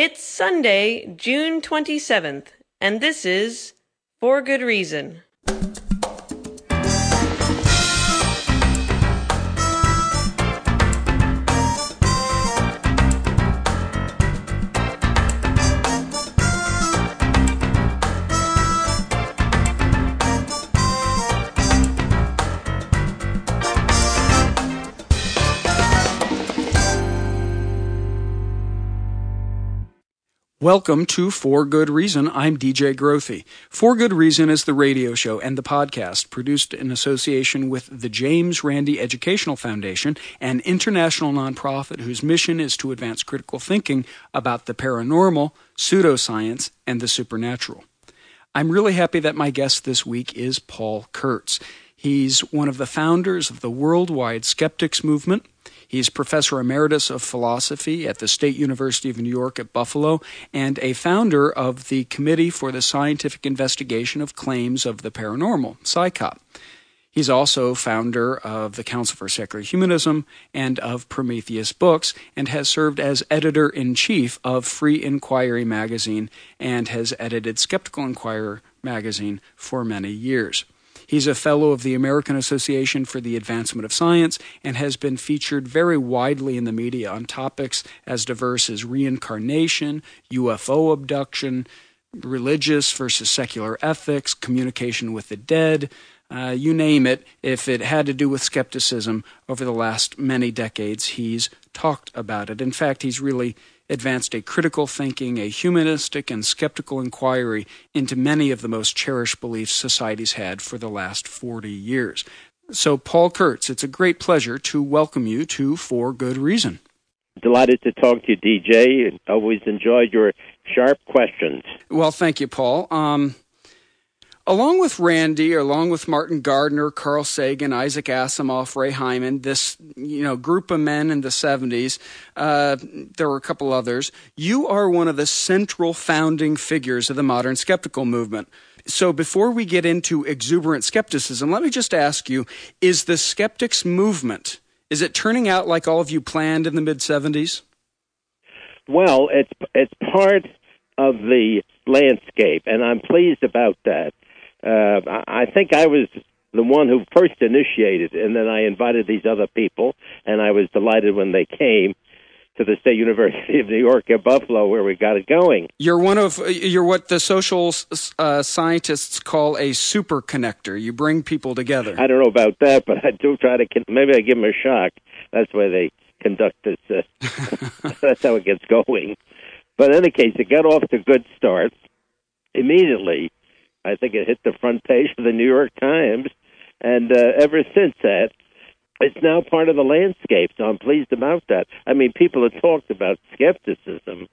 It's Sunday, June 27th, and this is For Good Reason. Welcome to For Good Reason. I'm DJ Grothe. For Good Reason is the radio show and the podcast produced in association with the James Randi Educational Foundation, an international nonprofit whose mission is to advance critical thinking about the paranormal, pseudoscience, and the supernatural. I'm really happy that my guest this week is Paul Kurtz. He's one of the founders of the worldwide skeptics movement He's professor emeritus of philosophy at the State University of New York at Buffalo and a founder of the Committee for the Scientific Investigation of Claims of the Paranormal, CSICOP. He's also founder of the Council for Secular Humanism and of Prometheus Books, and has served as editor in chief of Free Inquiry magazine and has edited Skeptical Inquirer magazine for many years. He's a fellow of the American Association for the Advancement of Science and has been featured very widely in the media on topics as diverse as reincarnation, UFO abduction, religious versus secular ethics, communication with the dead, uh, you name it. If it had to do with skepticism over the last many decades, he's talked about it. In fact, he's really advanced a critical thinking, a humanistic and skeptical inquiry into many of the most cherished beliefs society's had for the last 40 years. So, Paul Kurtz, it's a great pleasure to welcome you to For Good Reason. Delighted to talk to you, DJ. Always enjoyed your sharp questions. Well, thank you, Paul. Um, along with Randi, along with Martin Gardner, Carl Sagan, Isaac Asimov, Ray Hyman, this you know group of men in the '70s, uh, there were a couple others. You are one of the central founding figures of the modern skeptical movement. So before we get into exuberant skepticism, let me just ask you: Is the skeptics movement is it turning out like all of you planned in the mid '70s? Well, it's it's part of the landscape, and I'm pleased about that uh, I think I was the one who first initiated, and then I invited these other people, and I was delighted when they came to the State University of New York at Buffalo, where we got it going. You're one of you're what the social uh, scientists call a super connector. You bring people together. I don't know about that, but I do try to. Maybe I give them a shock. That's why they conduct this. Uh, that's how it gets going. But in any case, it got off to a good start. Immediately, I think it hit the front page of the New York Times, and uh, ever since that, it's now part of the landscape. So I'm pleased about that. I mean, people have talked about skepticism,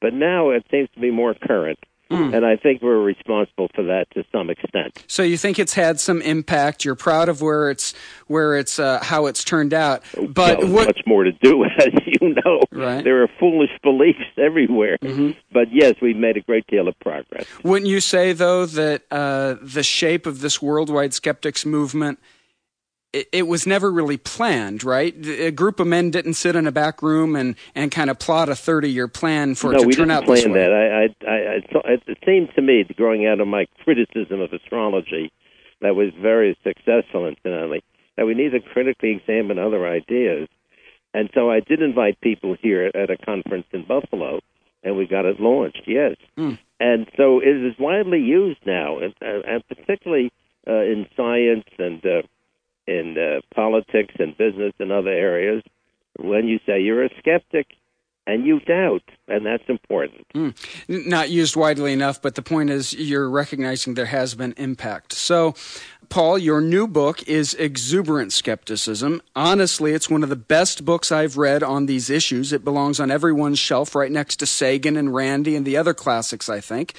but now it seems to be more current. Mm. And I think we're responsible for that to some extent. So you think it's had some impact? You're proud of where it's where it's uh, how it's turned out, but well, what much more to do, as you know. Right. There are foolish beliefs everywhere, mm-hmm. but yes, we've made a great deal of progress. Wouldn't you say though that uh, the shape of this worldwide skeptics movement it, it, was never really planned, right? A group of men didn't sit in a back room and, and kind of plot a 30 year plan for no, it to we turn didn't out plan this way. that. I, I, I, it seemed to me, growing out of my criticism of astrology, that was very successful, incidentally, that we need to critically examine other ideas. And so I did invite people here at a conference in Buffalo, and we got it launched, yes. Mm. And so it is widely used now, and, and particularly uh, in science and uh, in uh, politics and business and other areas when you say you're a skeptic and you doubt, and that's important. Mm. Not used widely enough, but the point is you're recognizing there has been impact. So, Paul, your new book is Exuberant Skepticism. Honestly, it's one of the best books I've read on these issues. It belongs on everyone's shelf right next to Sagan and Randi and the other classics, I think.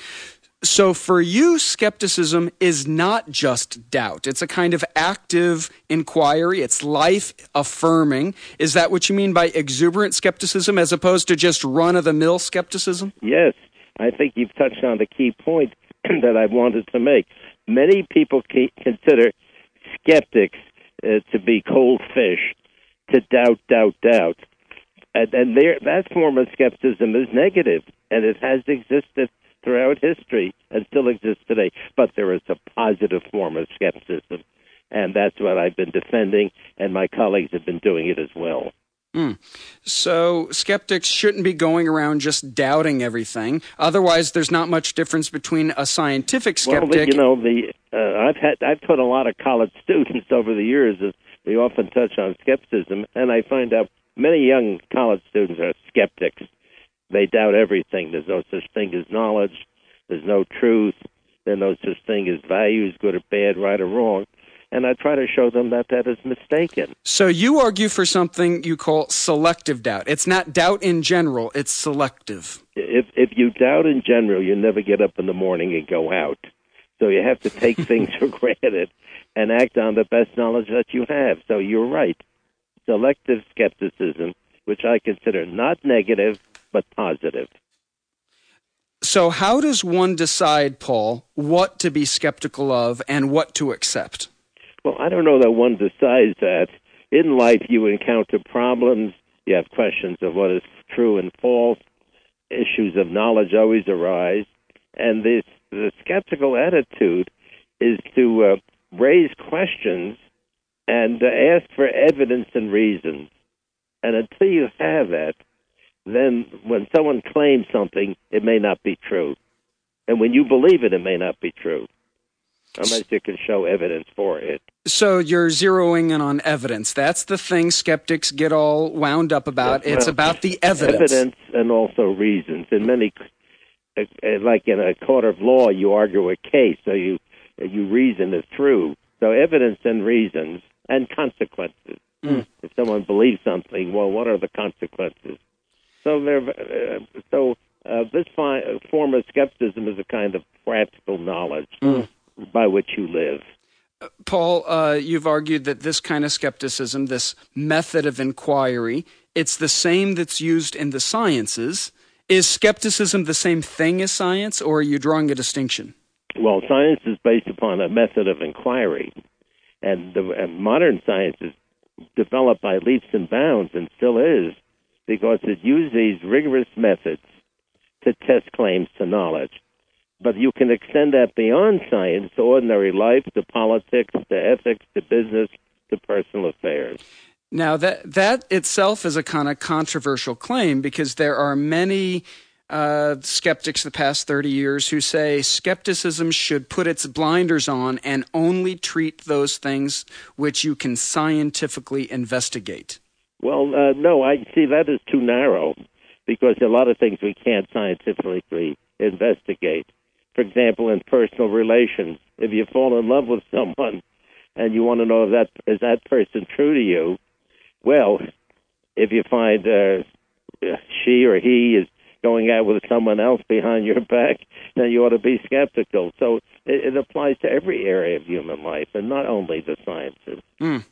So for you, skepticism is not just doubt. It's a kind of active inquiry. It's life affirming. Is that what you mean by exuberant skepticism as opposed to just run of the mill skepticism? Yes. I think you've touched on the key point that I wanted to make. Many people consider skeptics uh, to be cold fish, to doubt, doubt, doubt. And, and that form of skepticism is negative, and it has existed throughout history and still exists today. But there is a positive form of skepticism, and that's what I've been defending, and my colleagues have been doing it as well. Mm. So skeptics shouldn't be going around just doubting everything. Otherwise, there's not much difference between a scientific skeptic. Well, you know, the uh, I've had I've taught a lot of college students over the years. As we often touch on skepticism, and I find out many young college students are skeptics. They doubt everything. There's no such thing as knowledge. There's no truth. There's no such thing as values, good or bad, right or wrong and I try to show them that that is mistaken. So you argue for something you call selective doubt. It's not doubt in general, it's selective. If if you doubt in general, you never get up in the morning and go out. So you have to take things for granted and act on the best knowledge that you have. So you're right. Selective skepticism, which I consider not negative but positive. So, how does one decide, Paul, what to be skeptical of and what to accept? Well, I don't know that one decides that. In life, you encounter problems. You have questions of what is true and false. Issues of knowledge always arise. And this, the skeptical attitude is to uh, raise questions and uh, ask for evidence and reasons. And until you have that, then when someone claims something, it may not be true. And when you believe it, it may not be true unless you can show evidence for it. So you're zeroing in on evidence. That's the thing skeptics get all wound up about. Well, it's about the evidence. Evidence and also reasons. In many, uh, uh, like in a court of law, you argue a case, so you you reason it through. So evidence and reasons and consequences. Mm. If someone believes something, well, what are the consequences? So there. Uh, so uh, this fi- form of skepticism is a kind of practical knowledge. Mm by which you live. Paul, uh, you've argued that this kind of skepticism, this method of inquiry, it's the same that's used in the sciences. Is skepticism the same thing as science, or are you drawing a distinction? Well, science is based upon a method of inquiry, and, the, and modern science is developed by leaps and bounds, and still is, because it uses these rigorous methods to test claims to knowledge. But you can extend that beyond science to ordinary life, to politics, to ethics, to business, to personal affairs. Now that that itself is a kind of controversial claim because there are many uh, skeptics the past 30 years who say skepticism should put its blinders on and only treat those things which you can scientifically investigate. Well, uh, no, I see that is too narrow because a lot of things we can't scientifically investigate for example, in personal relations. If you fall in love with someone and you want to know if that is that person true to you, well, if you find uh, she or he is going out with someone else behind your back, then you ought to be skeptical. So it, it applies to every area of human life, and not only the sciences. Mm.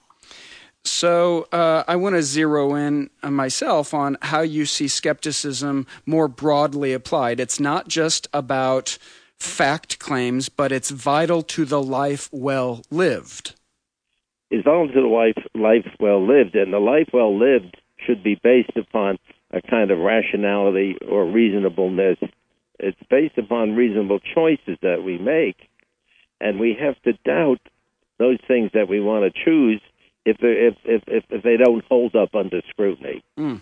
So uh, I want to zero in myself on how you see skepticism more broadly applied. It's not just about fact claims, but it's vital to the life well lived. It's vital to the life, life well lived, and the life well lived should be based upon a kind of rationality or reasonableness. It's based upon reasonable choices that we make, and we have to doubt those things that we want to choose if, if, if, if, they don't hold up under scrutiny. Mm.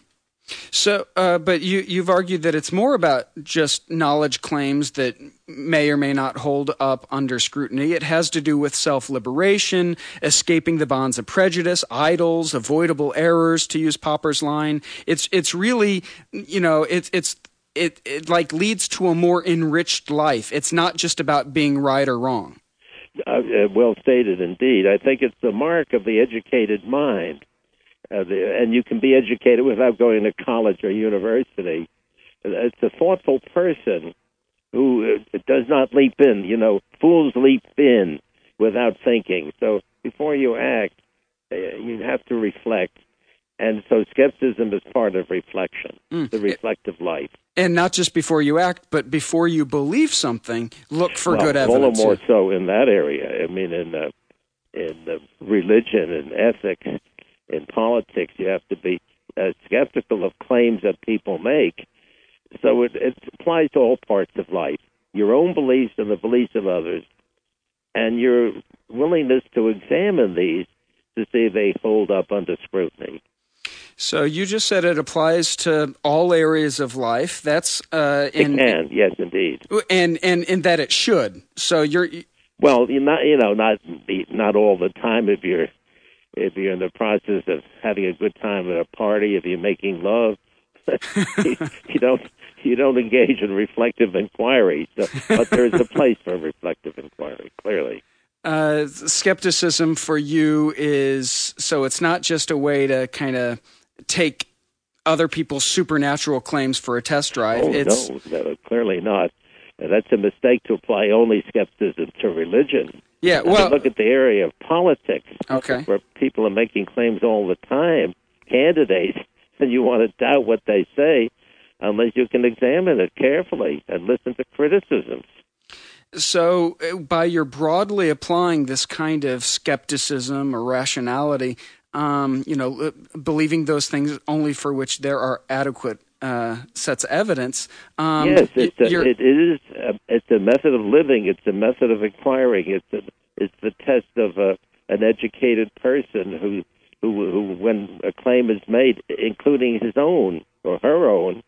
So, uh, but you, you've argued that it's more about just knowledge claims that may or may not hold up under scrutiny. It has to do with self liberation, escaping the bonds of prejudice, idols, avoidable errors, to use Popper's line. It's, it's really, you know, it's, it's, it, it like leads to a more enriched life. It's not just about being right or wrong. Uh, uh well stated indeed. I think it's the mark of the educated mind uh, the, and you can be educated without going to college or university. It's a thoughtful person who uh, does not leap in. You know, fools leap in without thinking. So before you act, uh, you have to reflect. And so skepticism is part of reflection, mm. the reflective life. And not just before you act, but before you believe something, look for well, good evidence. All more so in that area. I mean, in uh, in uh, religion and ethics, in politics, you have to be uh, skeptical of claims that people make. So it, it applies to all parts of life your own beliefs and the beliefs of others, and your willingness to examine these to see if they hold up under scrutiny. So you just said it applies to all areas of life. That's uh, in, it can, yes, indeed, and and in that it should. So you're well, you're not you know not not all the time if you're if you're in the process of having a good time at a party, if you're making love, you don't you don't engage in reflective inquiry. So, but there's a place for reflective inquiry, clearly. Uh, skepticism for you is so it's not just a way to kind of take other people's supernatural claims for a test drive. Oh, it's no, no, clearly not. That's a mistake to apply only skepticism to religion. Yeah, well, look at the area of politics, okay, where people are making claims all the time, candidates, and you want to doubt what they say unless you can examine it carefully and listen to criticisms. So, uh, by your broadly applying this kind of skepticism or rationality, um, you know, uh, believing those things only for which there are adequate uh, sets of evidence. Um, yes, it's a, it is. A, it's a method of living. It's a method of inquiring. It's a, it's the test of a, an educated person who, who, who, when a claim is made, including his own or her own,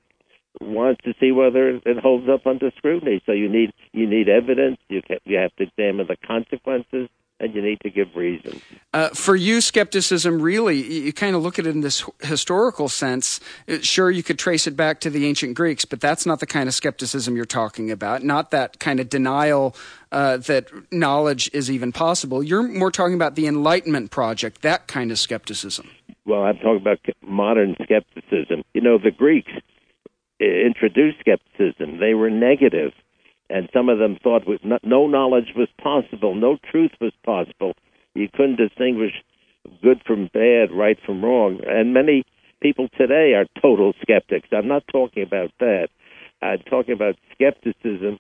wants to see whether it holds up under scrutiny. So you need you need evidence. You can, you have to examine the consequences and you need to give reasons. Uh, for you, skepticism really, you kind of look at it in this historical sense. Sure, you could trace it back to the ancient Greeks, but that's not the kind of skepticism you're talking about, not that kind of denial uh, that knowledge is even possible. You're more talking about the Enlightenment project, that kind of skepticism. Well, I'm talking about modern skepticism. You know, the Greeks introduced skepticism, they were negative and some of them thought no knowledge was possible, no truth was possible. You couldn't distinguish good from bad, right from wrong. And many people today are total skeptics. I'm not talking about that. I'm talking about skepticism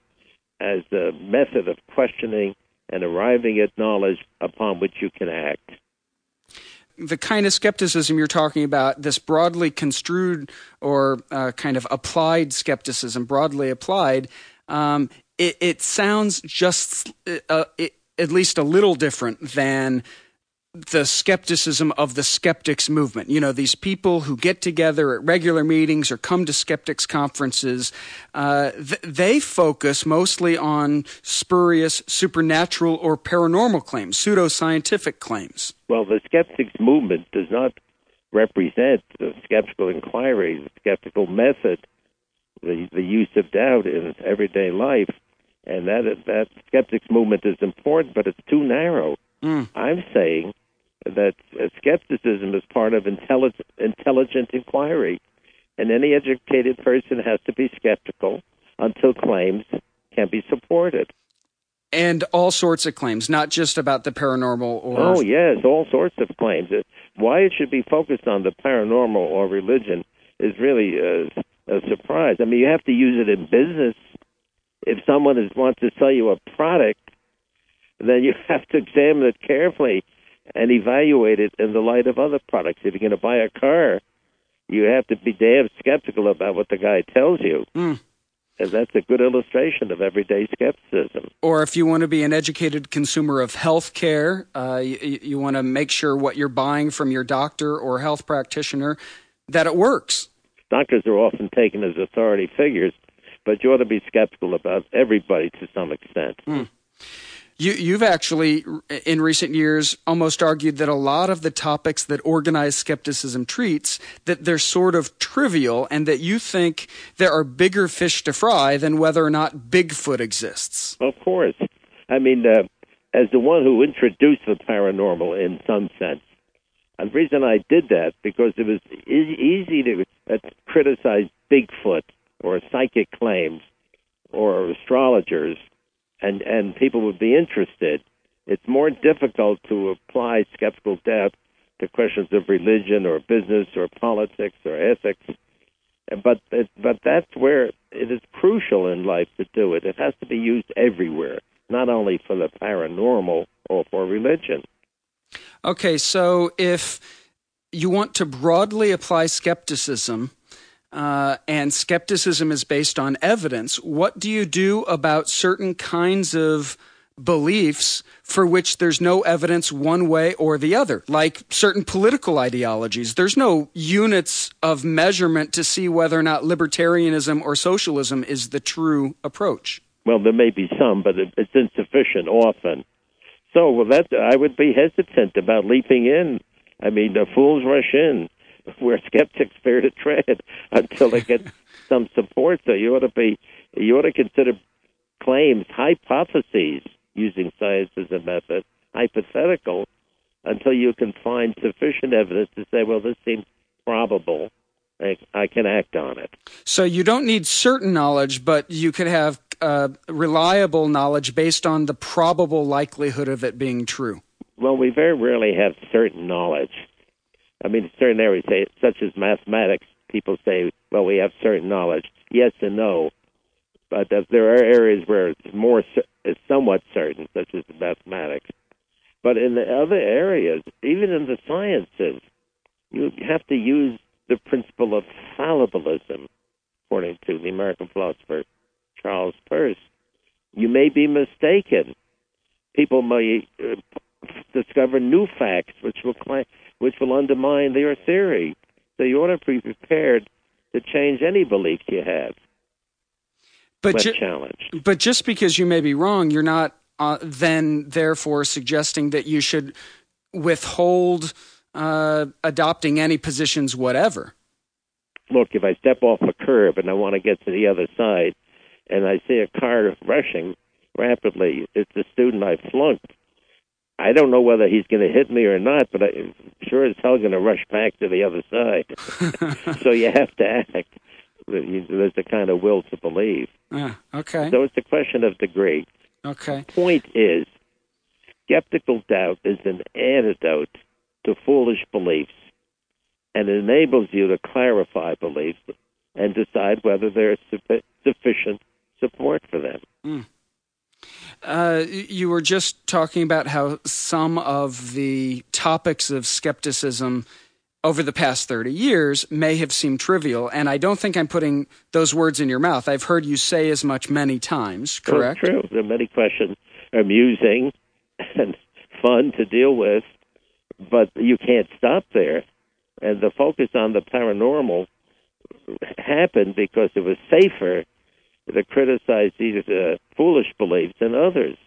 as a method of questioning and arriving at knowledge upon which you can act. The kind of skepticism you're talking about, this broadly construed or uh, kind of applied skepticism, broadly applied, um, it, it, sounds just uh, it, at least a little different than the skepticism of the skeptics movement. You know, these people who get together at regular meetings or come to skeptics conferences, uh, th- they focus mostly on spurious supernatural or paranormal claims, pseudoscientific claims. Well, the skeptics movement does not represent the skeptical inquiry, the skeptical method the the use of doubt in everyday life, and that that skeptics movement is important, but it's too narrow. Mm. I'm saying that skepticism is part of intelligent intelligent inquiry, and any educated person has to be skeptical until claims can be supported. And all sorts of claims, not just about the paranormal or. Oh, yes, all sorts of claims. Why it should be focused on the paranormal or religion is really uh, a surprise. I mean, you have to use it in business. If someone is, wants to sell you a product, then you have to examine it carefully and evaluate it in the light of other products. If you're going to buy a car, you have to be damn skeptical about what the guy tells you. Mm. And that's a good illustration of everyday skepticism. Or if you want to be an educated consumer of health care, uh, you, you want to make sure what you're buying from your doctor or health practitioner that it works. Doctors are often taken as authority figures, but you ought to be skeptical about everybody to some extent. Mm. You, have actually, in recent years, almost argued that a lot of the topics that organized skepticism treats that they're sort of trivial, and that you think there are bigger fish to fry than whether or not Bigfoot exists. Of course, I mean, uh, as the one who introduced the paranormal in some sense, and the reason I did that because it was easy to uh, criticize Bigfoot or psychic claims or astrologers, and and people would be interested. It's more difficult to apply skeptical doubt to questions of religion or business or politics or ethics. But but that's where it is crucial in life to do it. It has to be used everywhere, not only for the paranormal or for religion. Okay, so if you want to broadly apply skepticism, uh, and skepticism is based on evidence. What do you do about certain kinds of beliefs for which there's no evidence one way or the other, like certain political ideologies. There's no units of measurement to see whether or not libertarianism or socialism is the true approach. Well, there may be some, but it's insufficient often. So, well, that I would be hesitant about leaping in. I mean, the fools rush in where skeptics fear to tread until they get some support. So you ought to be, you ought to consider claims, hypotheses using science as a method, hypothetical, until you can find sufficient evidence to say, well, this seems probable. I, I can act on it. So you don't need certain knowledge, but you could have uh, reliable knowledge based on the probable likelihood of it being true. Well, we very rarely have certain knowledge. I mean, certain areas, say, such as mathematics, people say, well, we have certain knowledge. Yes and no. But there are areas where it's more is somewhat certain, such as mathematics. But in the other areas, even in the sciences, you have to use the principle of fallibilism, according to the American philosopher Charles Peirce. You may be mistaken. People may uh, discover new facts which will claim, which will undermine their theory. So you ought to be prepared to change any beliefs you have but ju- challenged. But just because you may be wrong, you're not uh, then therefore suggesting that you should withhold uh, adopting any positions whatever. Look, if I step off a curb and I want to get to the other side, and I see a car rushing rapidly, it's a student I flunked. I don't know whether he's going to hit me or not, but I'm sure as hell going to rush back to the other side. so you have to act. There's a kind of will to believe. Ah, okay. So it's a question of degree. Okay. Point is, skeptical doubt is an antidote to foolish beliefs, and it enables you to clarify beliefs and decide whether there's sufficient support for them. Uh, you were just talking about how some of the topics of skepticism over the past 30 years may have seemed trivial. And I don't think I'm putting those words in your mouth. I've heard you say as much many times, correct? Well, true. There are many questions amusing and fun to deal with, but you can't stop there. And the focus on the paranormal happened because it was safer to criticize these uh, foolish beliefs than others.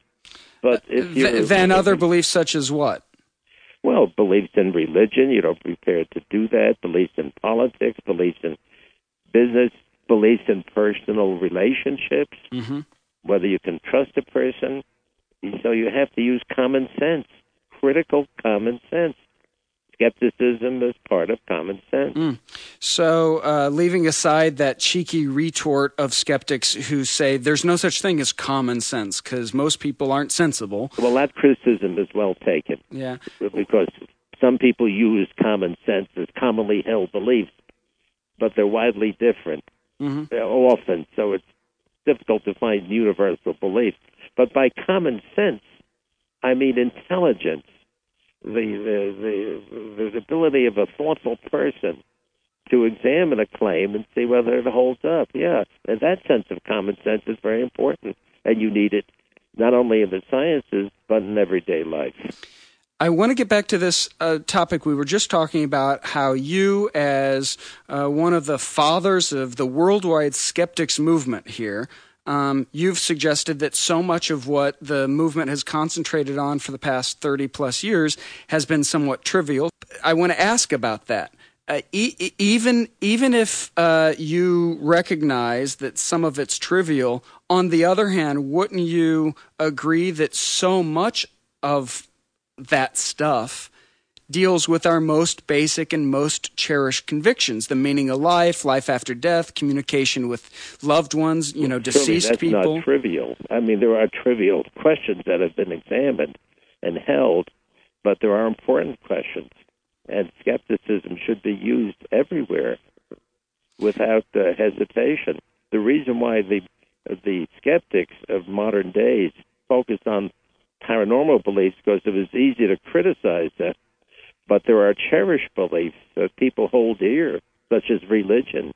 But if you than other beliefs such as what? Well, beliefs in religion, you don't prepared to do that. Beliefs in politics, beliefs in business, beliefs in personal relationships, mm-hmm. whether you can trust a person. So you have to use common sense, critical common sense skepticism is part of common sense. Mm. So, uh, leaving aside that cheeky retort of skeptics who say there's no such thing as common sense because most people aren't sensible. Well, that criticism is well taken. Yeah. Because some people use common sense as commonly held beliefs, but they're widely different mm-hmm. often. So it's difficult to find universal beliefs. But by common sense, I mean intelligence the, the, the, ability of a thoughtful person to examine a claim and see whether it holds up. Yeah, and that sense of common sense is very important, and you need it not only in the sciences but in everyday life. I want to get back to this uh, topic. We were just talking about how you, as uh, one of the fathers of the worldwide skeptics movement here, um, you've suggested that so much of what the movement has concentrated on for the past 30 plus years has been somewhat trivial. I want to ask about that. Uh, e- even even if uh, you recognize that some of it's trivial, on the other hand, wouldn't you agree that so much of that stuff deals with our most basic and most cherished convictions the meaning of life, life after death, communication with loved ones, you know, deceased that's people. not trivial. I mean, there are trivial questions that have been examined and held, but there are important questions. And skepticism should be used everywhere without uh, hesitation. The reason why the the skeptics of modern days focus on paranormal beliefs because it was easy to criticize them But there are cherished beliefs that people hold dear, such as religion,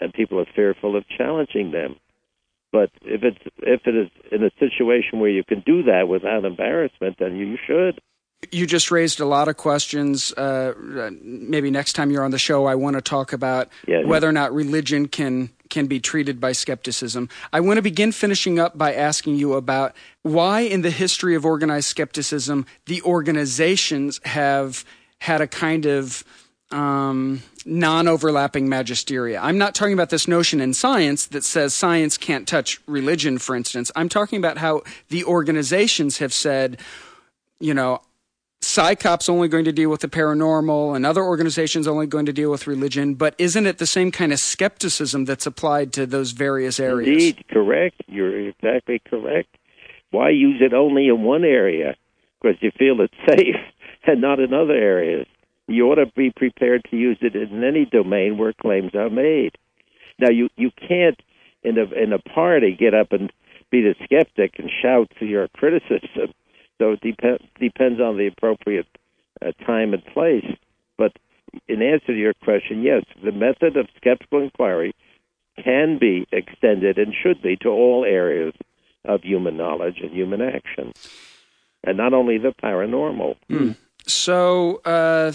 and people are fearful of challenging them. But if it's if it is in a situation where you can do that without embarrassment, then you should. You just raised a lot of questions. Uh, maybe next time you're on the show, I want to talk about Yeah. whether or not religion can can be treated by skepticism. I want to begin finishing up by asking you about why, in the history of organized skepticism, the organizations have had a kind of um, non overlapping magisteria. I'm not talking about this notion in science that says science can't touch religion, for instance. I'm talking about how the organizations have said, you know, CSICOP's only going to deal with the paranormal and other organizations only going to deal with religion, but isn't it the same kind of skepticism that's applied to those various areas? Indeed, correct. You're exactly correct. Why use it only in one area? Because you feel it's safe and not in other areas. You ought to be prepared to use it in any domain where claims are made. Now, you, you can't, in a, in a party, get up and be the skeptic and shout your criticism. So it dep- depends on the appropriate uh, time and place. But in answer to your question, yes, the method of skeptical inquiry can be extended and should be to all areas of human knowledge and human action, and not only the paranormal. So, a uh,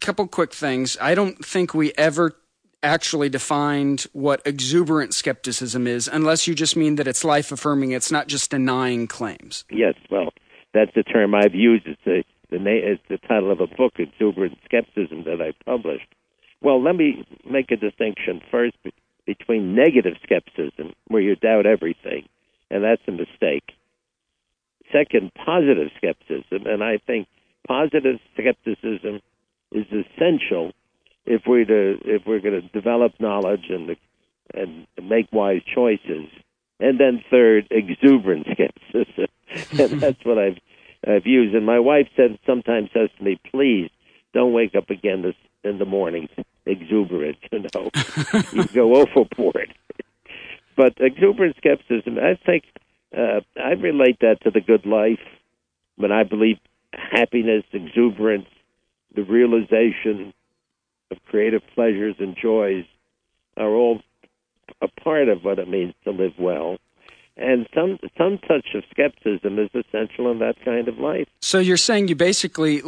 couple quick things. I don't think we ever actually defined what exuberant skepticism is, unless you just mean that it's life affirming, it's not just denying claims. Yes, well, that's the term I've used. It's the the, the title of a book, Exuberant Skepticism, that I published. Well, let me make a distinction first between negative skepticism, where you doubt everything, and that's a mistake. Second, positive skepticism, and I think positive skepticism is essential if we're to if we're going to develop knowledge and and make wise choices. And then third, exuberant skepticism, and that's what I've I've used. And my wife said sometimes says to me, "Please don't wake up again this in the morning exuberant. You know, you go overboard." but exuberant skepticism, I think uh, I relate that to the good life. When I believe happiness, exuberance, the realization of creative pleasures and joys are all a part of what it means to live well. And some some touch of skepticism is essential in that kind of life. So, you're saying you basically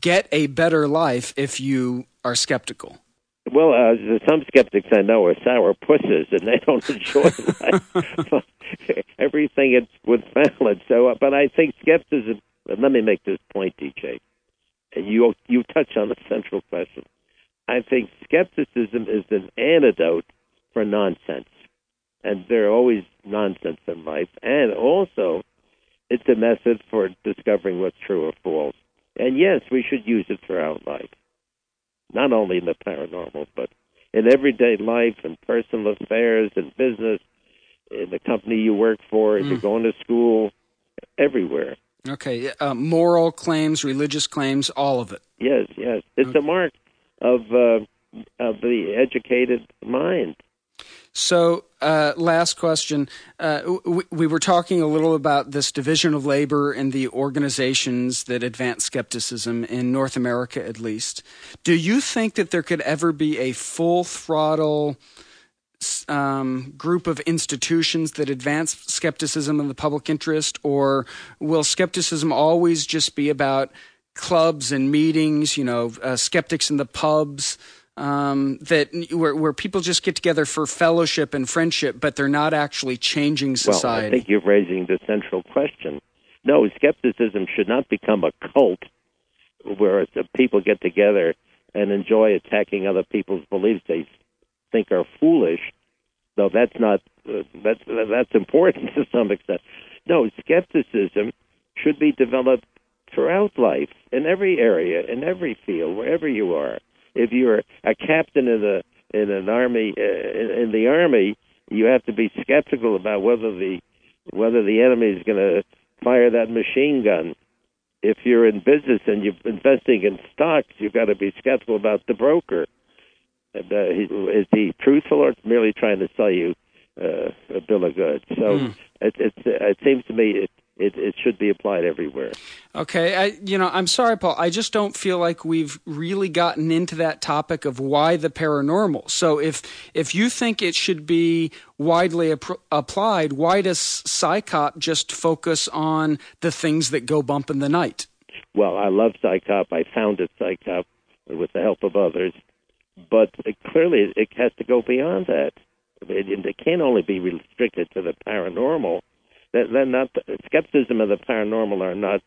get a better life if you are skeptical. Well, uh, some skeptics I know are sour pusses, and they don't enjoy life. Everything is with balance. So, uh, but I think skepticism. Let me make this point, DJ, and you you touch on a central question. I think skepticism is an antidote for nonsense, and there are always nonsense in life, and also it's a method for discovering what's true or false. And yes, we should use it throughout life not only in the paranormal, but in everyday life and personal affairs and business, in the company you work for, if you're going to school, everywhere. Okay, uh, moral claims, religious claims, all of it. Yes, yes, it's a mark of uh, of the educated mind. So, uh, last question. Uh, we, we were talking a little about this division of labor and the organizations that advance skepticism in North America, at least. Do you think that there could ever be a full throttle um, group of institutions that advance skepticism in the public interest, or will skepticism always just be about clubs and meetings? You know, uh, skeptics in the pubs um, that where, where people just get together for fellowship and friendship, but they're not actually changing society. Well, I think you're raising the central question. No, skepticism should not become a cult where people get together and enjoy attacking other people's beliefs they think are foolish. Though that's not uh, that's that's important to some extent. No, skepticism should be developed throughout life in every area, in every field, wherever you are. If you're a captain in the in an army uh, in, in the army, you have to be skeptical about whether the whether the enemy is going to fire that machine gun. If you're in business and you're investing in stocks, you've got to be skeptical about the broker. And, uh, he, is he truthful or merely trying to sell you uh, a bill of goods? So it, it, it seems to me it, it, it should be applied everywhere. Okay, I, you know, I'm sorry, Paul. I just don't feel like we've really gotten into that topic of why the paranormal. So, if if you think it should be widely ap- applied, why does CSICOP just focus on the things that go bump in the night? Well, I love CSICOP. I founded CSICOP with the help of others, but it, clearly it has to go beyond that. It, it can't only be restricted to the paranormal they're not skepticism of the paranormal are not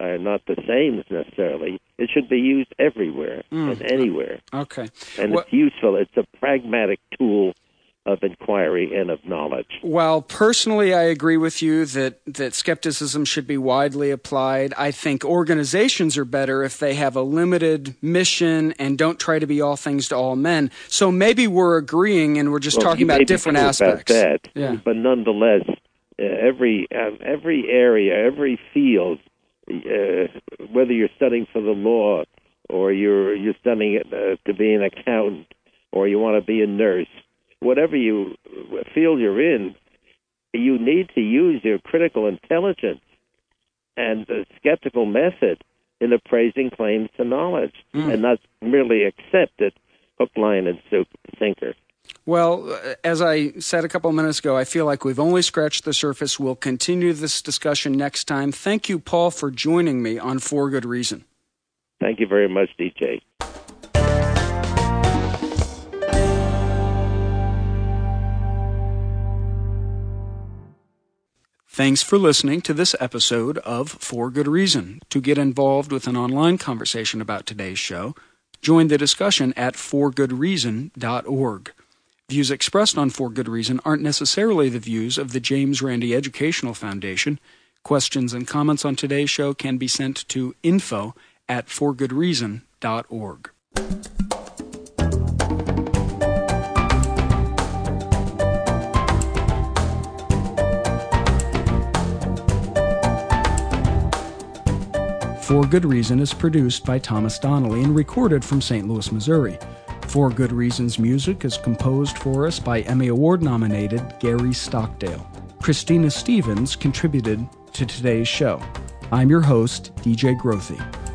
are not the same necessarily. It should be used everywhere mm. and anywhere. Okay, and well, it's useful. It's a pragmatic tool of inquiry and of knowledge. Well, personally, I agree with you that, that skepticism should be widely applied. I think organizations are better if they have a limited mission and don't try to be all things to all men. So maybe we're agreeing and we're just well, talking about different aspects. About that, yeah. But nonetheless, uh, every um, every area, every field, uh, whether you're studying for the law or you're you're studying uh, to be an accountant or you want to be a nurse, whatever you field you're in, you need to use your critical intelligence and the skeptical method in appraising claims to knowledge, mm. and not merely accept it hook, line, and sinker. Well, uh, as I said a couple of minutes ago, I feel like we've only scratched the surface. We'll continue this discussion next time. Thank you, Paul, for joining me on For Good Reason. Thank you very much, DJ. Thanks for listening to this episode of For Good Reason. To get involved with an online conversation about today's show, join the discussion at forgoodreason.org. Views expressed on For Good Reason aren't necessarily the views of the James Randi Educational Foundation. Questions and comments on today's show can be sent to info at forgoodreason.org. For Good Reason is produced by Thomas Donnelly and recorded from St. Louis, Missouri. For Good Reasons music is composed for us by Emmy Award nominated Gary Stockdale. Christina Stevens contributed to today's show. I'm your host, DJ Grothe.